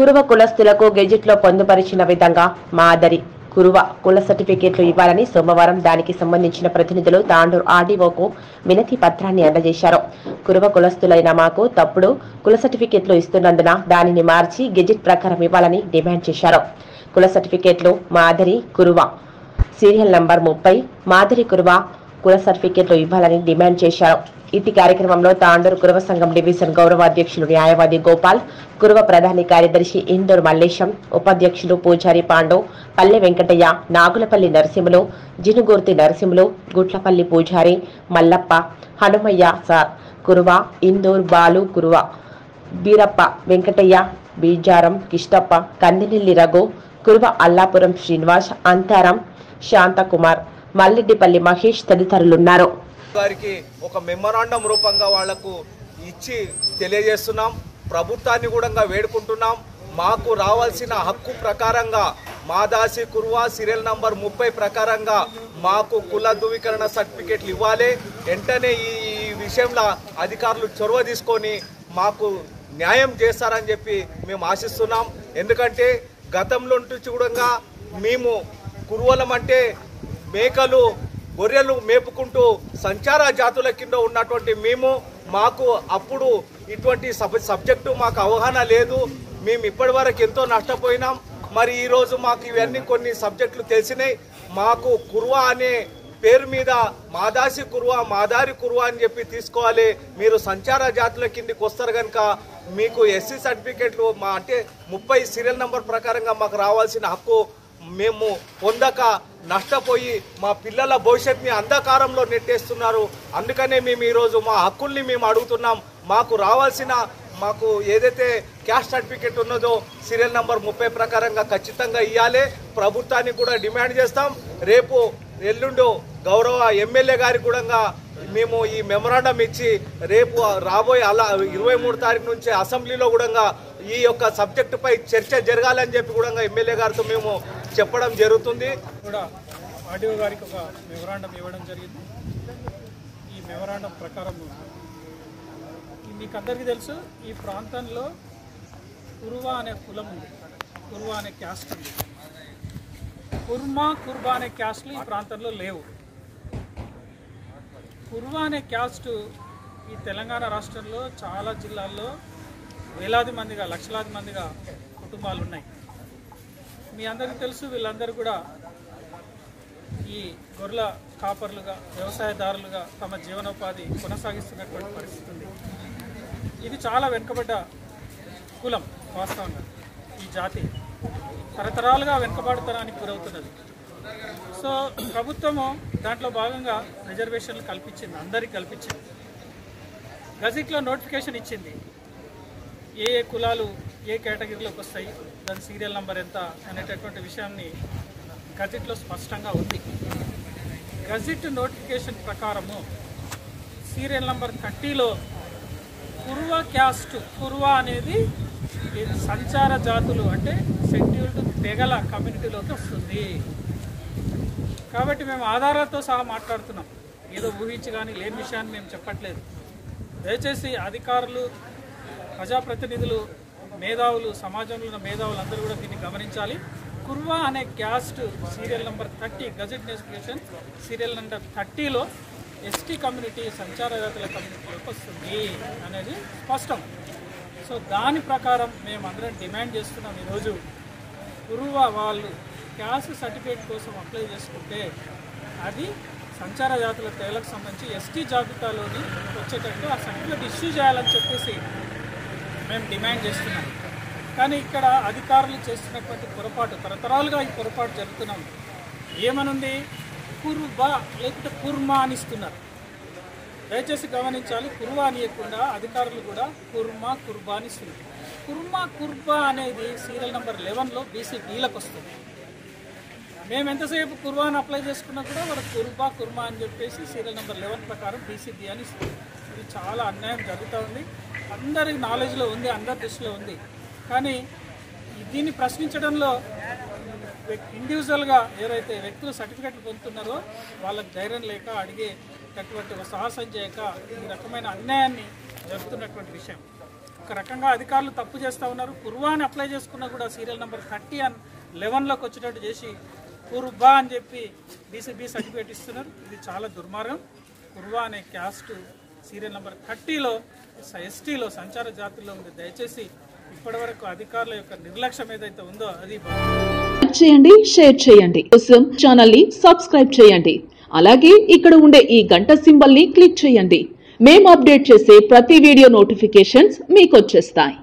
కురువ కులస్తులకు గెజిట్లో పొందుపరిచిన విధంగా మాదరి కురువ కుల సర్టిఫికేట్లు ఇవ్వాలని సోమవారం దానికి సంబంధించిన ప్రతినిధులు తాండూరు ఆర్డీఓకు వినతి పత్రాన్ని అందజేశారు. కురువ కులస్తులైన మాకు తప్పుడు కుల సర్టిఫికేట్లు ఇస్తున్నందున దానిని మార్చి గెజిట్ ప్రకారం ఇవ్వాలని డిమాండ్ చేశారు. కుల సర్టిఫికేట్లు మాదరి కురువ సీరియల్ నంబర్ ముప్పై మాదిరి కురువ కుల సర్టిఫికేట్లు ఇవ్వాలని డిమాండ్ చేశారు. ఇతి కార్యక్రమంలో తాండూరు కురవ సంఘం డివిజన్ గౌరవ అధ్యక్షులు న్యాయవాది గోపాల్ కురవ ప్రధాని కార్యదర్శి ఇందూర్ మల్లేశం ఉపాధ్యక్షులు పూజారి పాండు పల్లె వెంకటయ్య నాగులపల్లి నరసింహులు జినుగూర్తి నరసింహులు గుట్లపల్లి పూజారి మల్లప్ప హనుమయ్య సార్ కురువ ఇందూర్ బాలు కురువ బీరప్ప వెంకటయ్య బీజారం కిష్టప్ప కందినెల్లి రఘు కురువ అల్లాపురం శ్రీనివాస్ అంతారం శాంతకుమార్ మల్లిడ్డిపల్లి మహేష్ తదితరులున్నారు. గారికి ఒక మెమరాండం రూపంగా వాళ్ళకు ఇచ్చి తెలియజేస్తున్నాం. ప్రభుత్వాన్ని కూడా వేడుకుంటున్నాం. మాకు రావాల్సిన హక్కు ప్రకారంగా మాదాసి కుర్వా సీరియల్ నంబర్ ముప్పై ప్రకారంగా మాకు కుల ధృవీకరణ సర్టిఫికేట్లు ఇవ్వాలి. వెంటనే ఈ విషయంలో అధికారులు చొరవ తీసుకొని మాకు న్యాయం చేస్తారని చెప్పి మేము ఆశిస్తున్నాం. ఎందుకంటే గతంలో చూడంగా మేము కురువలం అంటే మేకలు గొర్రెలు మేపుకుంటూ సంచార జాతుల కింద ఉన్నటువంటి మేము మాకు అప్పుడు ఇటువంటి సబ్ సబ్జెక్టు మాకు అవగాహన లేదు. మేము ఇప్పటి వరకు ఎంతో నష్టపోయినాం. మరి ఈరోజు మాకు ఇవన్నీ కొన్ని సబ్జెక్టులు తెలిసినాయి. మాకు కుర్వా అనే పేరు మీద మాదాసి కుర్వా మాదారి కుర్వా అని చెప్పి తీసుకోవాలి. మీరు సంచార జాతుల కిందికి వస్తారు కనుక మీకు ఎస్సీ సర్టిఫికేట్లు మా అంటే ముప్పై సీరియల్ నంబర్ ప్రకారంగా మాకు రావాల్సిన హక్కు మేము పొందక నష్టపోయి మా పిల్లల భవిష్యత్ని అంధకారంలో నెట్టేస్తున్నారు. అందుకనే మేము ఈరోజు మా హక్కుల్ని మేము అడుగుతున్నాం. మాకు రావాల్సిన మాకు ఏదైతే క్యాస్ట్ సర్టిఫికేట్ ఉన్నదో సీరియల్ నంబర్ ముప్పై ప్రకారంగా ఖచ్చితంగా ఇవ్వాలి ప్రభుత్వానికి కూడా డిమాండ్ చేస్తాం. రేపు ఎల్లుండు గౌరవ ఎమ్మెల్యే గారికి కూడా మేము ఈ మెమరాండం ఇచ్చి రేపు రాబోయే అలా ఇరవై మూడు తారీఖు నుంచి అసెంబ్లీలో కూడా ఈ యొక్క సబ్జెక్టుపై చర్చ జరగాలని చెప్పి కూడా ఎమ్మెల్యే గారితో మేము చెప్పడం జరుగుతుంది. కూడా ఆర్డీఓ గారికి ఒక మెమరాండం ఇవ్వడం జరిగింది. ఈ మెమరాండం ప్రకారం మీకు అందరికీ తెలుసు ఈ ప్రాంతంలో కుర్వా అనే కులం ఉంది. కుర్వా అనే క్యాస్ట్ ఉంది. కుర్మా కుర్బా అనే క్యాస్ట్లు ఈ ప్రాంతంలో లేవు. కుర్వా అనే క్యాస్ట్ ఈ తెలంగాణ రాష్ట్రంలో చాలా జిల్లాల్లో వేలాది మందిగా లక్షలాది మందిగా కుటుంబాలు ఉన్నాయి. మీ అందరికీ తెలుసు వీళ్ళందరూ కూడా ఈ గొర్రెల కాపర్లుగా వ్యవసాయదారులుగా తమ జీవనోపాధి కొనసాగిస్తున్నటువంటి పరిస్థితి ఉంది. ఇది చాలా వెనుకబడ్డ కులం వాస్తవంగా. ఈ జాతి తరతరాలుగా వెనుకబడతనానికి గురవుతున్నది. సో ప్రభుత్వము దాంట్లో భాగంగా రిజర్వేషన్లు కల్పించింది అందరికి కల్పించింది. గజిట్లో నోటిఫికేషన్ ఇచ్చింది. ఏ ఏ కులాలు ఏ కేటగిరీలోకి వస్తాయి దాని సీరియల్ నంబర్ ఎంత అనేటటువంటి విషయాన్ని గజెట్లో స్పష్టంగా ఉంది. గజెట్ నోటిఫికేషన్ ప్రకారము సీరియల్ నంబర్ థర్టీలో కుర్వ క్యాస్ట్ కుర్వా అనేది సంచార జాతులు అంటే షెడ్యూల్డ్ తెగల కమ్యూనిటీలోకి వస్తుంది. కాబట్టి మేము ఆధారాలతో సహా మాట్లాడుతున్నాం. ఏదో ఊహించి కానీ లేని విషయాన్ని మేము చెప్పట్లేదు. దయచేసి అధికారులు ప్రజాప్రతినిధులు మేధావులు సమాజంలో ఉన్న మేధావులు అందరూ కూడా దీన్ని గమనించాలి. కుర్వా అనే caste serial number thirty gazette notification serial number థర్టీలో ST community సంచార జాతుల కమ్యూనిటీలోకి వస్తుంది అనేది స్పష్టం. సో దాని ప్రకారం మేము అందరం డిమాండ్ చేస్తున్నాం ఈరోజు కురువా వాళ్ళు క్యాస్ట్ సర్టిఫికేట్ కోసం అప్లై చేసుకుంటే అది సంచార జాతుల తేలకు సంబంధించి ఎస్టీ జాబితాలోని వచ్చేటట్టు ఆ సర్టిఫికేట్ ఇష్యూ చేయాలని చెప్పేసి మేము డిమాండ్ చేస్తున్నాం. కానీ ఇక్కడ అధికారులు చేస్తున్నటువంటి పొరపాటు తరతరాలుగా ఈ పొరపాటు జరుగుతున్నాం. ఏమనుంది? కుర్బా లేకుంటే కుర్మా అనిస్తున్నారు. దయచేసి గమనించాలి కుర్వా అనియకుండా అధికారులు కూడా కుర్మా కుర్బా అనిస్తున్నారు. కుర్మా కుర్బా అనేది సీరియల్ నెంబర్ లెవెన్లో బీసీ డీలకు వస్తుంది. మేము ఎంతసేపు కుర్బాన్ అప్లై చేసుకున్నా కూడా వాళ్ళకి కుర్బా కుర్మా అని చెప్పేసి సీరియల్ నెంబర్ లెవెన్ ప్రకారం బీసీబీ అని ఇస్తుంది ఇది చాలా అన్యాయం జరుగుతూ ఉంది. అందరి నాలెడ్జ్లో ఉంది అందరి దృష్టిలో ఉంది. కానీ దీన్ని ప్రశ్నించడంలో ఇండివిజువల్గా ఏదైతే వ్యక్తులు సర్టిఫికెట్లు పొందుతున్నారో వాళ్ళకి ధైర్యం లేక అడిగేటటువంటి అటువంటి సాహసం చేయక ఈ రకమైన అన్యాయాన్ని జరుగుతున్నటువంటి విషయం. ఒక రకంగా అధికారులు తప్పు చేస్తూ ఉన్నారు. కుర్వాని అప్లై చేసుకున్నా కూడా సీరియల్ నెంబర్ థర్టీ అండ్ లెవెన్లోకి వచ్చేటట్టు చేసి కుర్బా అని చెప్పి బీసీబీ సర్టిఫికేట్ ఇస్తున్నారు. ఇది చాలా దుర్మార్గం. కుర్వా అనే క్యాస్ట్ సీరియల్ నెంబర్ థర్టీలో ఎస్టీలో సంచార జాతుల్లో ఉంది. దయచేసి ఇప్పటివరకు అధికారుల యొక్క నిర్లక్ష్యం ఏదైతే ఉందో అది చేయండి షేర్ చేయండి. కోసం ఛానల్ని సబ్స్క్రైబ్ చేయండి. అలాగే ఇక్కడ ఉండే ఈ గంట సింబల్ని క్లిక్ చేయండి. మేము అప్డేట్ చేసే ప్రతి వీడియో నోటిఫికేషన్స్ మీకు వచ్చేస్తాయి.